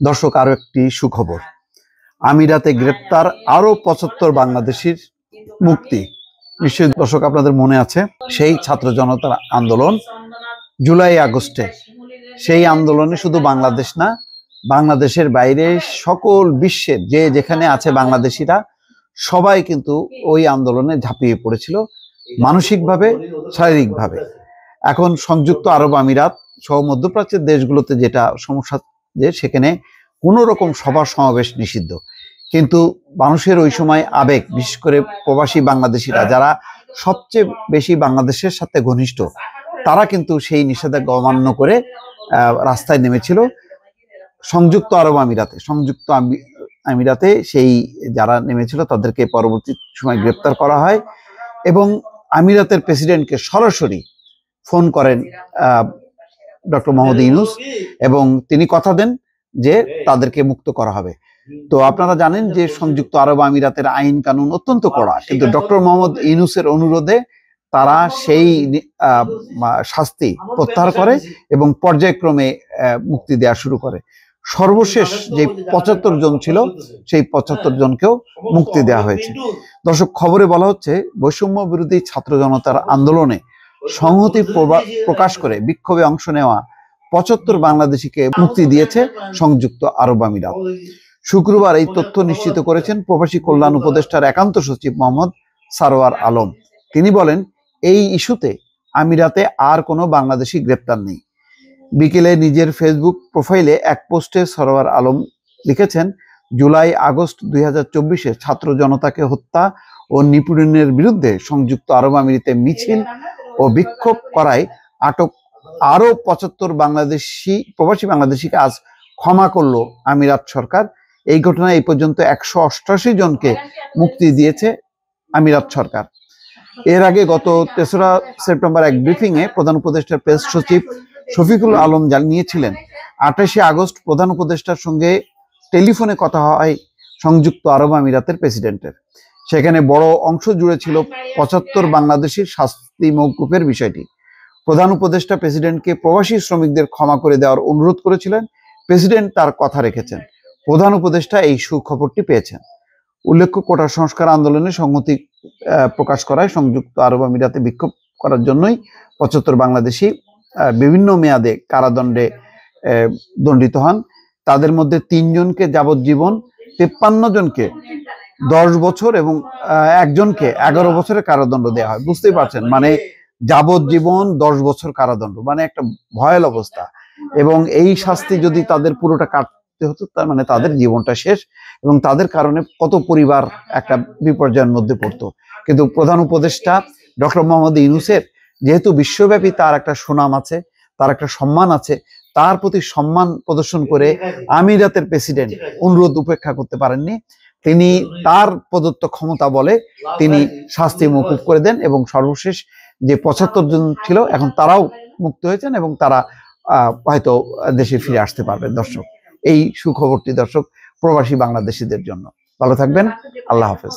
দর্শক, আরও একটি সুখবর। আমিরাতে গ্রেপ্তার আরও পঁচাত্তর বাংলাদেশির মুক্তি। নিশ্চয়ই দর্শক, আপনাদের মনে আছে, সেই ছাত্র জনতার আন্দোলন জুলাই, আগস্টে। সেই আন্দোলনে শুধু বাংলাদেশ না, বাংলাদেশের বাইরে সকল বিশ্বের যে যেখানে আছে বাংলাদেশিরা, সবাই কিন্তু ওই আন্দোলনে ঝাঁপিয়ে পড়েছিল, মানসিকভাবে, শারীরিকভাবে। এখন সংযুক্ত আরব আমিরাত সহ মধ্যপ্রাচ্যের দেশগুলোতে যেটা সমস্যা যে সেখানে কোনো রকম সভা সমাবেশ নিষিদ্ধ। কিন্তু মানুষের ওই সময় আবেগ, বিশেষ করে প্রবাসী বাংলাদেশিরা, যারা সবচেয়ে বেশি বাংলাদেশের সাথে ঘনিষ্ঠ, তারা কিন্তু সেই নিষেধাজ্ঞা অমান্য করে রাস্তায় নেমেছিল। সংযুক্ত আরব আমিরাতে, সংযুক্ত আমি- আমিরাতে সেই যারা নেমেছিল, তাদেরকে পরবর্তী সময় গ্রেপ্তার করা হয় এবং আমিরাতের প্রেসিডেন্টকে সরাসরি ফোন করেন ডক্টর মোহাম্মদ ইউনুস এবং তিনি কথা দেন যে তাদেরকে মুক্ত করা হবে। তো আপনারা জানেন যে সংযুক্ত আরব আমিরাতের আইন কানুন অত্যন্ত কড়া কিন্তু ডক্টর মোহাম্মদ ইউনুসের অনুরোধে তারা সেই শাস্তি প্রত্যাহার করে এবং পর্যায়ক্রমে মুক্তি দেওয়া শুরু করে। সর্বশেষ যে পঁচাত্তর জন ছিল সেই পঁচাত্তর জনকেও মুক্তি দেওয়া হয়েছে। দর্শক খবরে বলা হচ্ছে বৈষম্য বিরোধী ছাত্র জনতার আন্দোলনে সংহতি প্রকাশ করে বিক্ষোভে অংশ নেওয়া পঁচাত্তর বাংলাদেশিকে মুক্তি দিয়েছে সংযুক্ত আরব আমিরাত। শুক্রবার এই তথ্য নিশ্চিত করেছেন প্রবাসী কল্যাণ উপদেষ্টার একান্ত সচিব মোহাম্মদ সারোয়ার আলম। তিনি বলেন, এই ইস্যুতে আমিরাতে আর কোনো বাংলাদেশি গ্রেপ্তার নেই। বিকেলে নিজের ফেসবুক প্রোফাইলে এক পোস্টে সরোয়ার আলম লিখেছেন, জুলাই আগস্ট দুই হাজার ছাত্র জনতাকে হত্যা ও নিপীড়নের বিরুদ্ধে সংযুক্ত আরব আমিরিতে মিছিল ও বিক্ষোভ করায় আটক আরও পঁচাত্তর বাংলাদেশি, প্রবাসী বাংলাদেশিকে আজ ক্ষমা করল আমিরাত সরকার। এই ঘটনায় এই পর্যন্ত একশো অষ্টাশি জনকে মুক্তি দিয়েছে আমিরাত সরকার। এর আগে গত তেসরা সেপ্টেম্বর এক ব্রিফিং এ প্রধান উপদেষ্টার প্রেস সচিব শফিকুল আলম জানিয়েছিলেন, আঠাশে আগস্ট প্রধান উপদেষ্টার সঙ্গে টেলিফোনে কথা হয় সংযুক্ত আরব আমিরাতের প্রেসিডেন্টের। সেখানে বড় অংশ জুড়ে ছিল পঁচাত্তর বাংলাদেশির শাস্তি মৌকুফের বিষয়টি। প্রধান উপদেষ্টা প্রেসিডেন্টকে প্রবাসী শ্রমিকদের ক্ষমা করে দেওয়ার অনুরোধ করেছিলেন। প্রেসিডেন্ট তার কথা রেখেছেন। প্রধান উপদেষ্টা এই সুখবরটি পেয়েছেন। উল্লেখ্য, কোটা সংস্কার আন্দোলনে সংহতি প্রকাশ করায় সংযুক্ত আরব আমিরাতে বিক্ষোভ করার জন্যই পঁচাত্তর বাংলাদেশি বিভিন্ন মেয়াদে কারাদণ্ডে দণ্ডিত হন। তাদের মধ্যে তিনজনকে যাবজ্জীবন, তেপ্পান্ন জনকে দশ বছর এবং একজনকে এগারো বছরের কারাদণ্ড দেওয়া হয়। বুঝতেই পারছেন? মানে যাবজ্জীবন দশ বছর কারাদণ্ড। মানে একটা ভয়াল অবস্থা। এবং এই শাস্তি যদি তাদের পুরোটা কাটতে হতো, তার মানে তাদের জীবনটা শেষ এবং তাদের কারণে কত পরিবার একটা বিপর্যয়ের মধ্যে পড়তো। কিন্তু প্রধান উপদেষ্টা ডক্টর মোহাম্মদ ইউনুসের যেহেতু বিশ্বব্যাপী তার একটা সুনাম আছে, তার একটা সম্মান আছে, তার প্রতি সম্মান প্রদর্শন করে আমিরাতের প্রেসিডেন্ট অনুরোধ উপেক্ষা করতে পারেননি। তিনি তার প্রদত্ত ক্ষমতা বলে তিনি শাস্তি মুকুব করে দেন এবং সর্বশেষ যে পঁচাত্তর জন ছিল, এখন তারাও মুক্ত হয়েছেন এবং তারা হয়তো দেশে ফিরে আসতে পারবেন। দর্শক, এই সুখবরটি দর্শক, প্রবাসী বাংলাদেশিদের জন্য। ভালো থাকবেন। আল্লাহ হাফেজ।